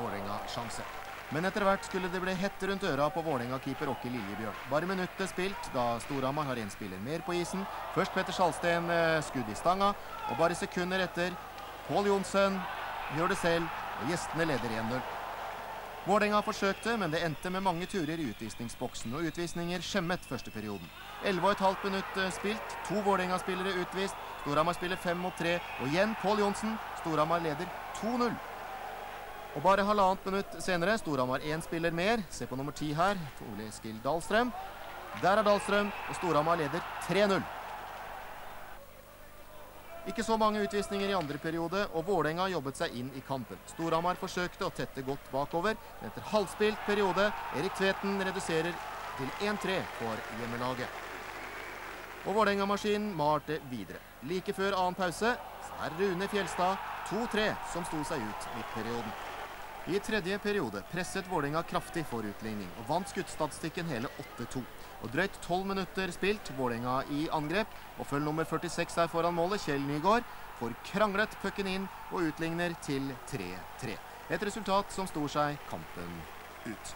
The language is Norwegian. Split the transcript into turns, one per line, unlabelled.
Vålerenga-sjanse. Men etter hvert skulle det bli hett rundt øra på Vålerenga-keeper Åkke Liljebjørn. Bare minuttet spilt da Storhamar har en spiller mer på isen. Først Petter Salsten, eh, skudd i stanga, og bare sekunder etter Pål Johnsen gjør det selv, og gjestene leder 1-0. Vålerenga forsøkte, men det endte med mange turer i utvisningsboksen, og utvisninger skjemmet første perioden. 11,5 minutt eh, spilt, to Vålerenga-spillere utvist. Storhamar spiller 5 mot 3, og igjen Pål Johnsen. Storhamar leder 2-0. Og bare halvannet minutt senere, Storhamar én spiller mer. Se på nummer ti her, Ole Eskil Dahlstrøm. Der er Dahlstrøm, og Storhamar leder 3-0. Ikke så mange utvisninger i andre periode, og Vålerenga jobbet seg inn i kampen. Storhamar forsøkte å tette godt bakover, men etter halvspilt periode Erik Tveten reduserer til 1-3 for hjemmelaget. Og Vålerenga-maskinen malte videre. Like før annen pause er Rune Fjelstad 2-3 som sto seg ut midtperioden. I tredje periode presset Vålerenga kraftig for utligning og vant skuddstatistikken hele 8-2. Og drøyt 12 minutter spilt, Vålerenga i angrep, og følg nummer 46 her foran målet, Kjell Nygaard, får kranglet pucken inn og utligner til 3-3. Et resultat som sto seg kampen ut.